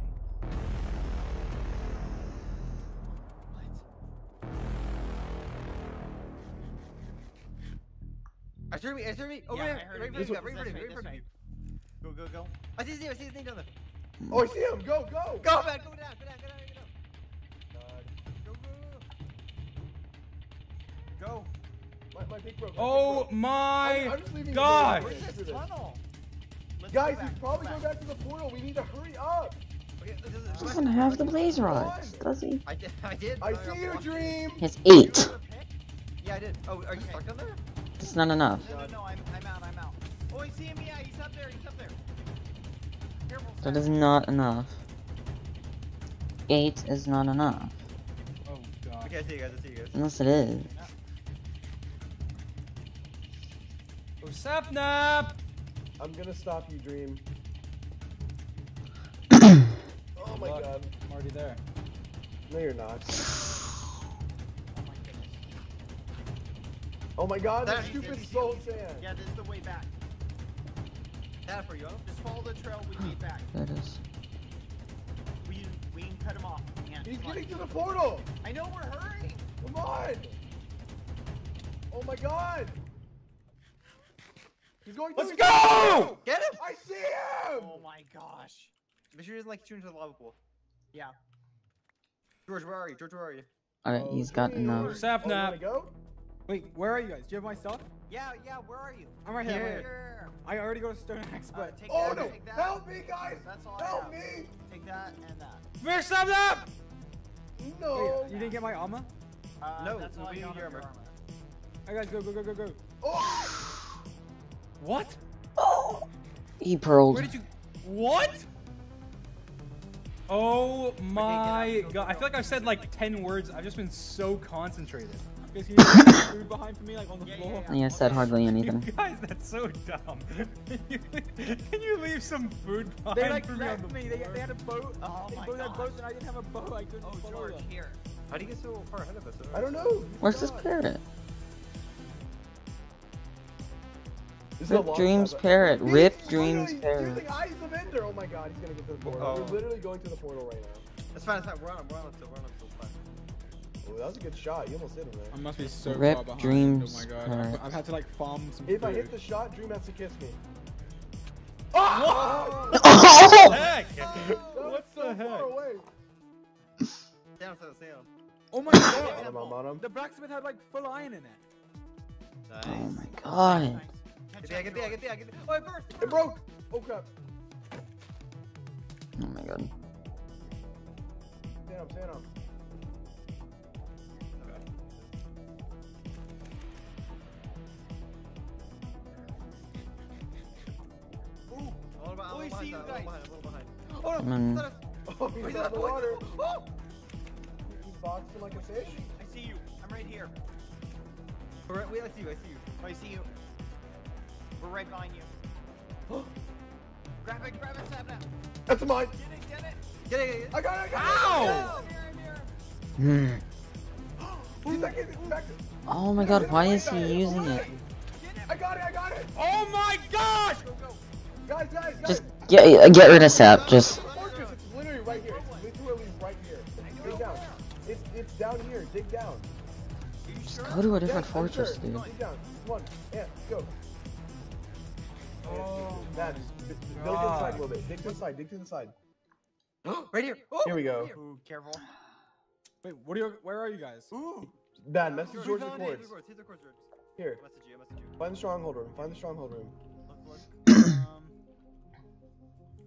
I heard me, I heard me. Over yeah, there. I heard right him. in front of right in way, front of you, this right in front of way, you. Go, go, go. I see his name, I see his name down there. Oh, I see him. Go, go. Go, man, go down, go down, go down, go down. Go, go, Go. My, my pick broke. my pick Oh broke. I'm- my I'm just leaving god! Where's this this. tunnel? Let's Guys, go he's probably go going back to the portal. We need to hurry up. Okay, this is- Doesn't have the blaze rods, does he? I did, I did. I see got you. Dream. He has eight. have a pick? Yeah, I did. Oh, are you stuck down there? It's not enough. No, no, no, I'm, I'm out, I'm out. Oh, I see him, yeah, he's up there, he's up there. Careful, That Sam. is not enough. Eight is not enough. Oh god. Okay, I see you guys, I see you guys. Unless it is. Oh Sapnap! I'm gonna stop you, Dream. Oh my Look. god. I'm already there. No, you're not. Oh my goodness. Oh my god, That- stupid he's- soul sand. Yeah, this is the way back. That for you. Just follow the trail we made back. There it is. We, we can cut him off. We. He's Come on. getting to the portal. I know, we're hurrying. Come on. Oh my god. He's going Let's go! Get him! I see him. Oh my gosh. Make sure he doesn't like shoot into the lava pool. Yeah. George, where are you? George, where are you? Alright, Oh, he's got Dream. enough. Oh, you Sapnap. wanna go? Wait, where are you guys? Do you have my stuff? Yeah, yeah, where are you? I'm right here. I'm right Here. here. I already got a stone axe, Uh, but take Oh that, no! take that. Help me, guys! That's all I Help have. me! Take that and that. Where's Sapnap? No! Wait, you didn't get my armor? Uh, No, that's we all I got your of your armor. Hey guys, go, go, go, go, go. Oh! What? He pearled. Where did you? What? Oh my go, go, god! I feel like I've said like ten words. I've just been so concentrated. Guys, can you put some food behind for me, like on the Yeah, yeah, floor? yeah. He has said hardly You anything. guys, that's so dumb. Can you leave some food behind They like for me on the me. They, floor? they had a boat. Uh, oh they my both had boats, and I didn't have a boat. I couldn't Oh, follow George, them. here. How do you get so far ahead of us? I don't know. Where's this oh God. parrot? Rip Dreams parrot. Rip Dreams parrot. Using Eyes of Ender. Oh my god, he's gonna get to the portal. Oh. We're literally going to the portal right now. That's fine, that's fine. We're on him, we're on him still, we're on him still. Fine. Oh, that was a good shot. You almost hit him there. I must be so Rip far behind. Dreams oh my god, parrot. I've, I've had to like farm some If food. I hit the shot, Dream has to kiss me. What ah! the Oh! heck? Ah! That was What so the heck? far away. Down, down, down. Oh my god! I'm on, him. the blacksmith had like full iron in it. Nice. Oh my god. Get there, get there, get there, get there. Oh, it burst! It broke. Oh crap. Oh my god. Stand up, stand up. Ooh, all about, Oh, all I behind, see you guys. behind, all behind. Come oh, on. Oh, he's He's out of the water. Oh! He's boxing like a fish. I see you. I'm right here. We're Wait, I see you, I see you. Oh, I see you. We're right behind you. grab it, grab it, Sapnap. That's mine. Get it, get it. Get it, get it. I got it, I got Ow! Hmm. it! He's back in, he's back in. Oh my god, why is he using it? I got it, I got it! Oh my gosh! Guys, guys, guys! Just get get rid of Sap. Just it's literally right here. It's literally right here. Dig down. It's, it's down here. Dig down. just go to a different Yes, fortress, sure. dude. Dig down. Come on. Yeah, go. Oh, Matt, my dig to the side a little bit. Dig to the side. Dig to the side. right here. Oh, Here we go. right Ooh, careful. Wait, what are you? Where are you guys? Ooh. Bad message George, George the validate, coords. hit the coords, hit the coords, George. Here. Message you, message you. Find the stronghold room. Find the stronghold room. Look, look. um,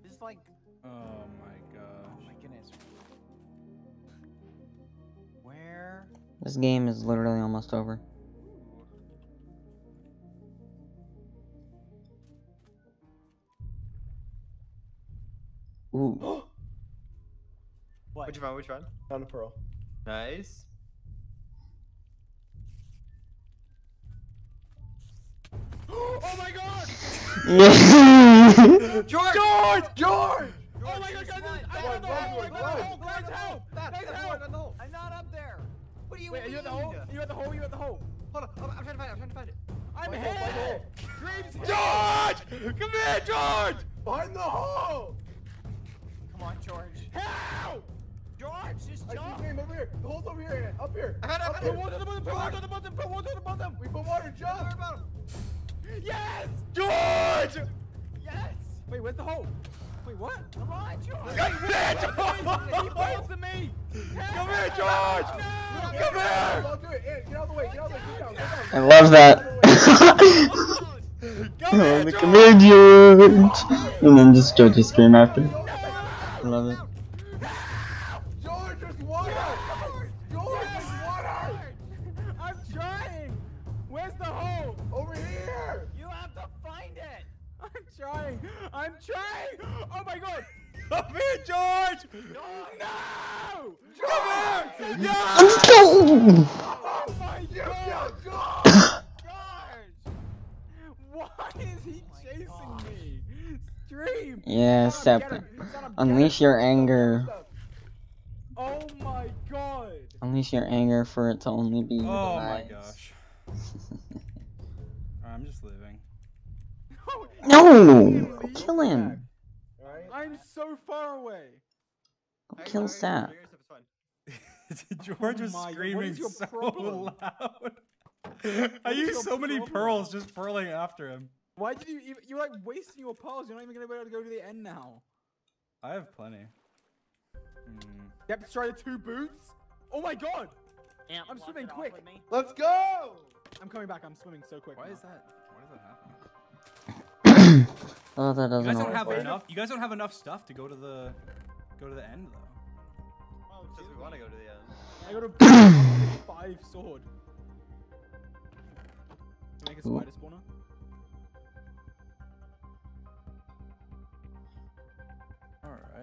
this is like, Oh my oh my goodness. Where? This game is literally almost over. Ooh. What? Which one? Which one? Found a pearl. Nice. oh my god! George! George! George! Oh my god, guys! I Run, got the hole! I run, got the run. hole! Guys, help! Guys, help! I'm not up there. What do you Wait, are you at the hole? Are you at the hole? Are you at the hole? Hold on. I'm, I'm trying to find it. I'm trying to find it. I'm Find the hole, find the here! hole. Dreams here! George! Come here, George! Find the hole! Come on, George. Help! George, just I see jump. his over here. The hole's over here. Up here. I found it, I Up found here. Put water on the bottom! Put water on the bottom! Put water on the bottom! We put water. Don't Jump. Yes! George! Yes. Wait, where's the hole? Wait, what? Come on, George. Come here, He George! to me! Come here, George! No! Come here! I'll do it. Ant, get out of the way. Get out of the way. Get down. Get down. I love that. Come here, George! come here, George. And then just Georgie scream after. I love it. George, there's water. George, there's water. I'm trying! Where's the hole? Over here. You have to find it. I'm trying! I'm trying! Oh my god! Come here, George! No! Come here! Yeah! Yeah, Son of Sep. get him. Son of Unleash your anger. Oh my god! Unleash your anger for it to only be your Oh my demise. gosh. I'm just leaving. No! Leave Go kill him. I'm so far away. Go kill Sap. George oh was Oh my screaming so problem? loud. I is used so many problem? pearls just pearling after him. Why did you even- you're like wasting your pearls, you're not even gonna be able to go to the end now. I have plenty. Hmm. Yep, try the two boots. Oh my god! I'm swimming quick. Let's go. I'm coming back, I'm swimming so quick. Why now. is that? Why does that happen? Oh, that doesn't You guys don't have Wait. enough. You guys don't have enough stuff to go to the go to the end though. Well, because we want to go to the end. I got a five sword. Make a Ooh. spider spawner.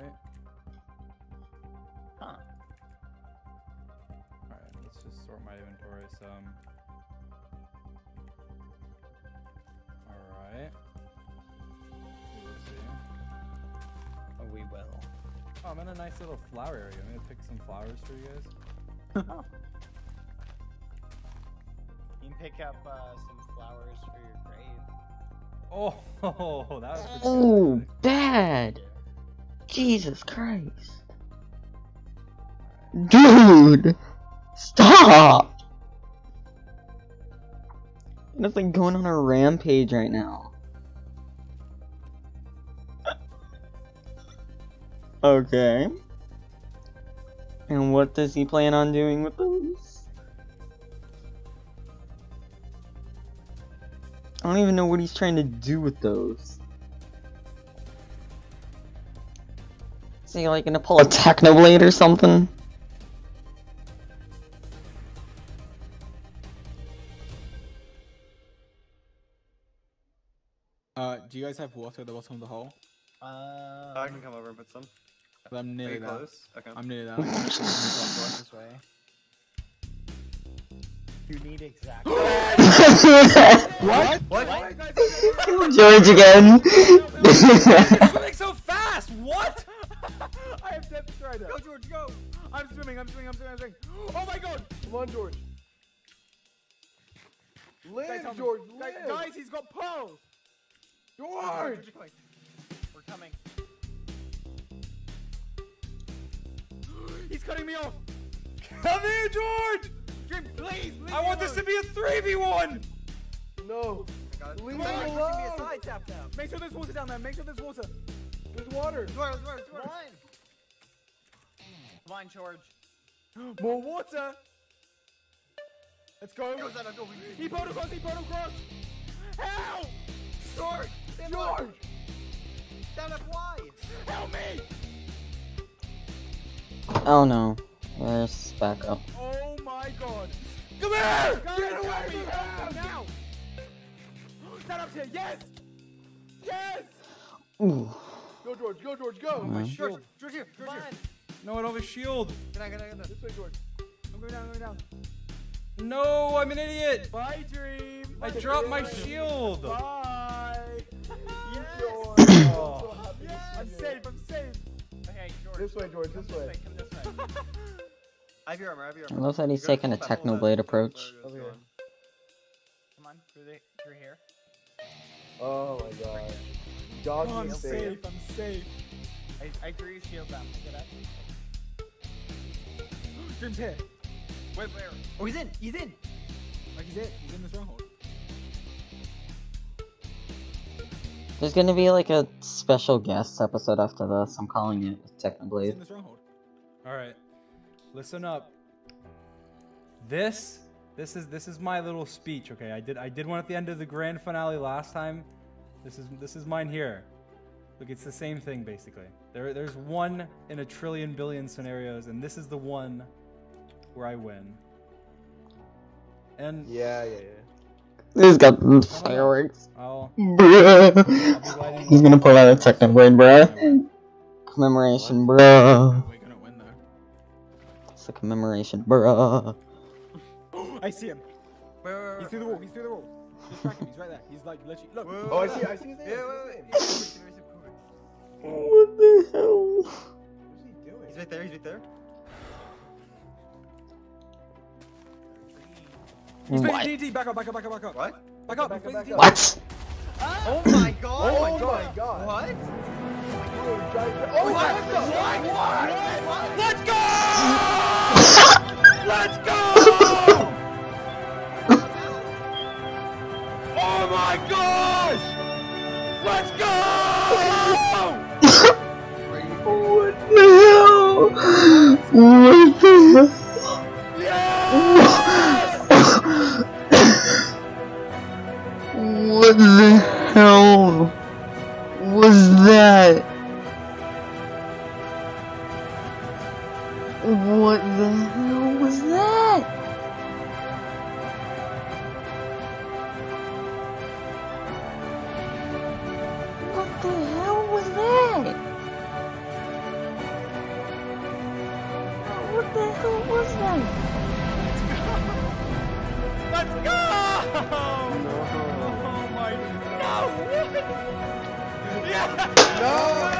Right. Huh. All right. Let's just sort my inventory some. All right. Easy. Oh, we will. Oh, I'm in a nice little flower area. I'm gonna pick some flowers for you guys. You can pick up uh, some flowers for your grave. Oh, that was pretty Oh, good. bad. Jesus Christ. Dude! Stop! It's like going on a rampage right now. Okay. And what does he plan on doing with those? I don't even know what he's trying to do with those. He like gonna pull a Technoblade or something? Uh, do you guys have water at the bottom of the hole? Uh, I can come over and put some. I'm nearly Pretty there. close. Okay. I'm nearly there. this way. You need exactly. what? What? George again. You're swimming so fast. What? I have Depth Strider. Go, George, go. I'm swimming, I'm swimming, I'm swimming, I'm swimming. Oh my god! Come on, George. Guys, Live, help me. George, Guys, live. guys, he's got pearls! George! George, coming. We're coming. He's cutting me off! Come here, George! Dream, please, leave I me want this to be a 3v1! No. I got it. Leave Come him on, George, give me alone. a side tap now. Make sure there's water down there, make sure there's water. There's water. There's water, there's water, there's water. Come on, George. More water! Let's go! Go, Zeno, go. We- He pulled across, he pulled across! Help! George! Stand George! up! Stand up, why? Help me! Oh no. Where's backup? Oh my god! Come here! Guys, Get help away me, from help him! me now! Stand up here, yes! Yes! Ooh. Go, George. Go, George. Go. my George, George here, George here. No, I don't have a shield. Get out, get out, get out. This way, George. I'm going down, I'm going down. No, I'm an idiot. Bye, Dream! I dropped my shield. Bye! George. I'm so happy to I'm safe, I'm safe! Okay, George. This way, George. Come This way. Come this way. I have your armor, I have your armor. I armor. love that he's taking a pull back. Technoblade approach. Let's go, Okay. let's go. Come on, through, the, through here. Oh my god. Oh, I'm you safe, I'm safe. I, I threw your shield down. Pick it up. Dream's here. Wait, where? Oh, he's in! He's in! Like he's it, he's in the stronghold. There's gonna be like a special guest episode after this. I'm calling it He's in the stronghold. All right, listen up. This, this is this is my little speech. Okay, I did I did one at the end of the grand finale last time. This is this is mine here. Look, it's the same thing basically. There there's one in a trillion billion scenarios, and this is the one where I win. And Yeah, yeah, yeah. He's got fireworks. I'll, Bruh. I'll. He's gonna pull out a Technoblade, bruh. Commemoration, bruh. We're gonna win though. It's a commemoration, bruh. I see him. Wait, wait, wait. He's through the wall, he's through the wall. Just track him, he's right there. He's like literally. Look! Wait, wait, Oh, I see. I see his name. Yeah, I wait, see wait. his wait. name. Yeah, wait, wait, wait, wait. What the hell? What's he doing? He's right there, he's right there. He's What? playing TNT, back up, back up, back up, back up. What? Back up, Back he's up, back TNT. What? Oh my god! Oh my god. god. What? Oh, Johnny- oh, What? what What? What? Let's go! Let's go! Oh my gosh! Let's go! Oh, what the hell? What the hell? What the hell was that? What the Yeah!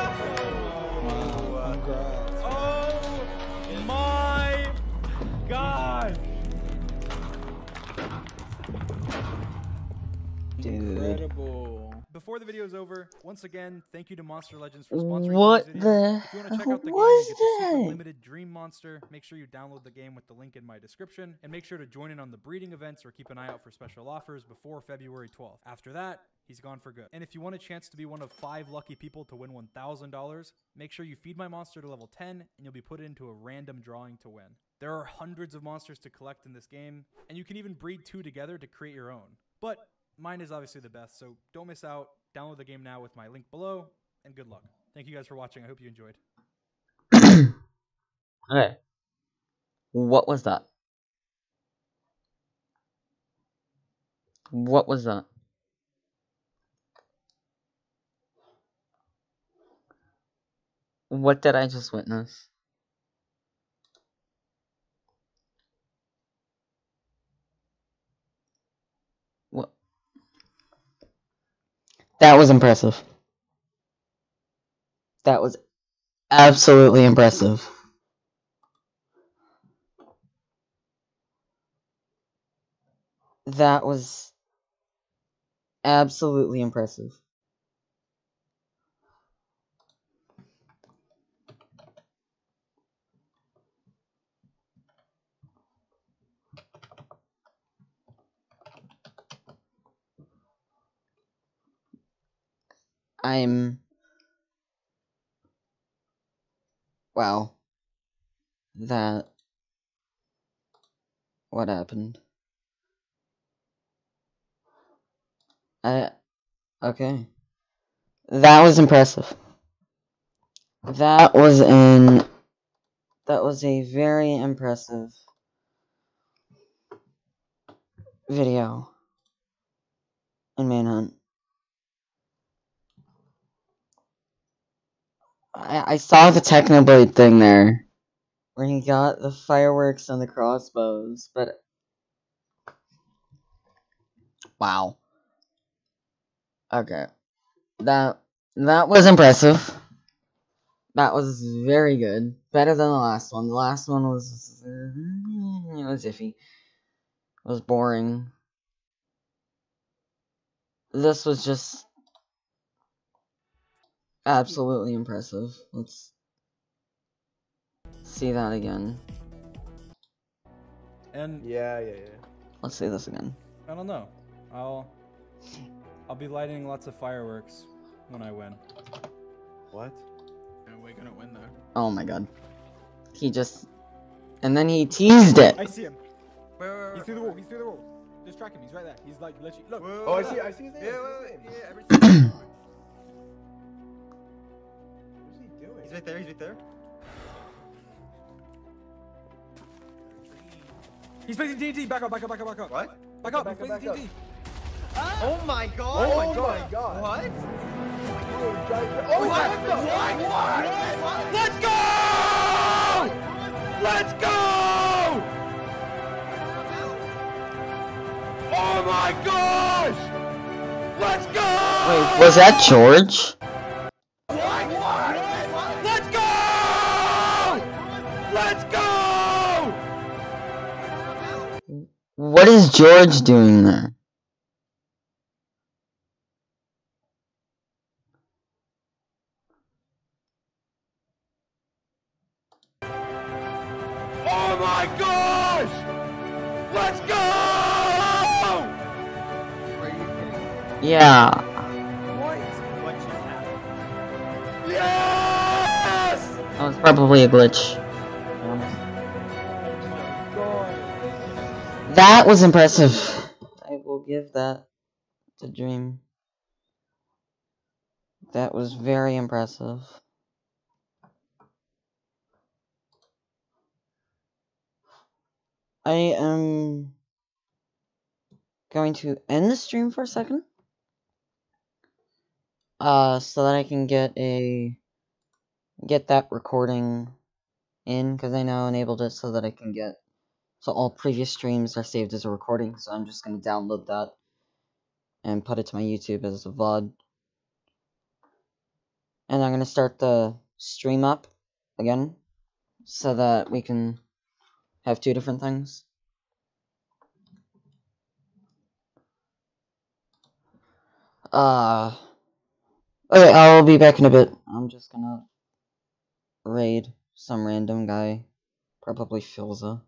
Before the video is over, once again, thank you to Monster Legends for sponsoring What today's video. the If you want to check out the game get the super limited Dream Monster, make sure you download the game with the link in my description, and make sure to join in on the breeding events or keep an eye out for special offers before February 12th. After that, he's gone for good. And if you want a chance to be one of five lucky people to win $1,000, make sure you feed my monster to level 10, and you'll be put into a random drawing to win. There are hundreds of monsters to collect in this game, and you can even breed two together to create your own. But mine is obviously the best, so don't miss out. Download the game now with my link below, and good luck. Thank you guys for watching. I hope you enjoyed. Okay. What was that? What was that? What did I just witness? That was impressive. That was absolutely impressive. That was absolutely impressive. I'm. Well. That. What happened? I. Okay. That was impressive. That was an. That was a very impressive video in Manhunt. I, I saw the Technoblade thing there, where he got the fireworks and the crossbows, but wow. Okay, that that was impressive. That was very good, better than the last one. The last one was it was iffy. It was boring. This was just absolutely impressive. Let's see that again. And Yeah, yeah, yeah. Let's see this again. I don't know. I'll I'll be lighting lots of fireworks when I win. What? Yeah, we're gonna win though. Oh my god. He just. And then he teased it! I see him. Wait, wait, wait, He's through the wall. He's through the wall. Just track him. He's right there. He's like literally. Look. Wait, wait, Oh, I see. I see his name. Yeah, I wait, wait, name. yeah, He's right there, he's right there. He's placing TNT. Back up. Back up. Back up. Back up. What? Back up. Back He's up, placing back TNT. Oh my god! Oh my oh god. What? Oh, Johnny- oh, what the? What? Let's go! Let's go! Oh my gosh! Let's go! Wait, was that George? What is George doing there? Oh my gosh! Let's go! Are you kidding? Yeah. What? What just happened? Yes! That was probably a glitch. That was impressive. I will give that to Dream. That was very impressive. I am going to end the stream for a second. Uh, so that I can get a get that recording in because I now enabled it so that I can get so all previous streams are saved as a recording. So I'm just gonna download that and put it to my YouTube as a VOD. And I'm gonna start the stream up again so that we can have two different things. Uh Okay, I'll be back in a bit. I'm just gonna raid some random guy. Probably Filza.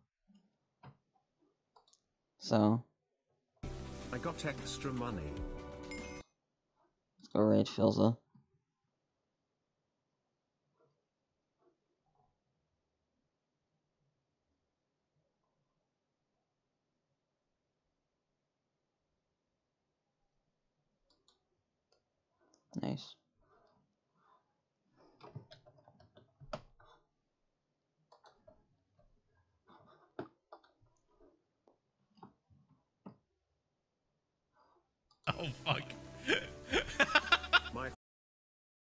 So, I got extra money. let's go raid Filza. Nice. Oh fuck.